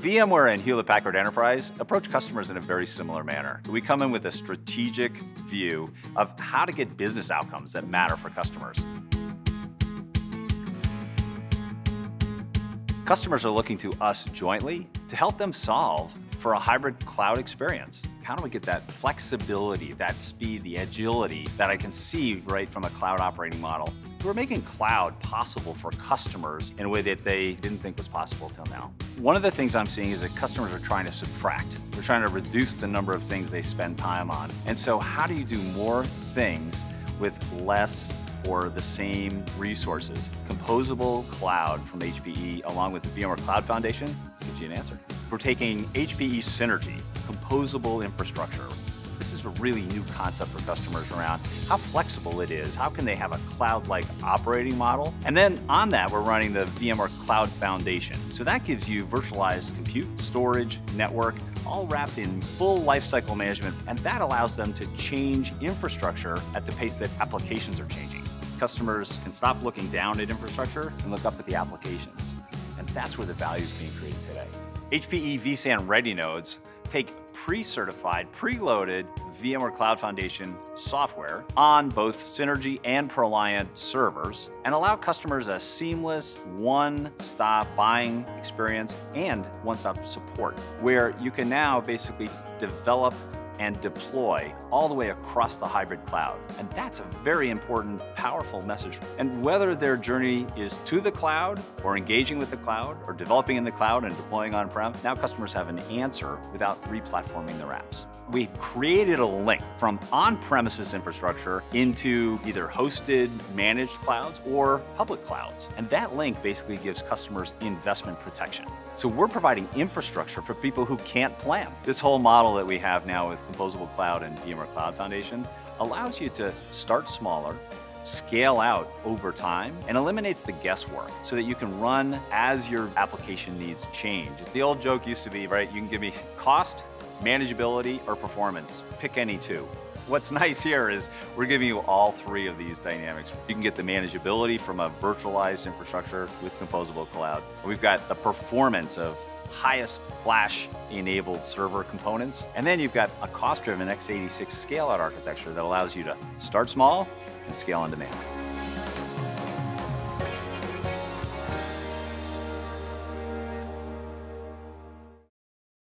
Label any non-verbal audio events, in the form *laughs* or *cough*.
VMware and Hewlett Packard Enterprise approach customers in a very similar manner. We come in with a strategic view of how to get business outcomes that matter for customers. Customers are looking to us jointly to help them solve for a hybrid cloud experience. How do we get that flexibility, that speed, the agility that I can see right from a cloud operating model? We're making cloud possible for customers in a way that they didn't think was possible till now. One of the things I'm seeing is that customers are trying to subtract. They're trying to reduce the number of things they spend time on. And so how do you do more things with less for the same resources? Composable Cloud from HPE along with the VMware Cloud Foundation gives you an answer. We're taking HPE Synergy, composable infrastructure. This is a really new concept for customers around how flexible it is. How can they have a cloud-like operating model? And then on that, we're running the VMware Cloud Foundation. So that gives you virtualized compute, storage, network, all wrapped in full lifecycle management, and that allows them to change infrastructure at the pace that applications are changing. Customers can stop looking down at infrastructure and look up at the applications. And that's where the value is being created today. HPE vSAN Ready Nodes take pre-certified, pre-loaded VMware Cloud Foundation software on both Synergy and ProLiant servers and allow customers a seamless one-stop buying experience and one-stop support where you can now basically develop and deploy all the way across the hybrid cloud. And that's a very important, powerful message. And whether their journey is to the cloud or engaging with the cloud or developing in the cloud and deploying on-prem, now customers have an answer without replatforming their apps. We created a link from on-premises infrastructure into either hosted, managed clouds or public clouds. And that link basically gives customers investment protection. So we're providing infrastructure for people who can't plan. This whole model that we have now with Composable Cloud and VMware Cloud Foundation allows you to start smaller, scale out over time, and eliminates the guesswork so that you can run as your application needs change. The old joke used to be, right, you can give me cost, manageability, or performance. Pick any two. What's *laughs* nice here is we're giving you all three of these dynamics. You can get the manageability from a virtualized infrastructure with Composable Cloud. We've got the performance of highest flash-enabled server components. And then you've got a cost-driven x86 scale-out architecture that allows you to start small and scale on demand.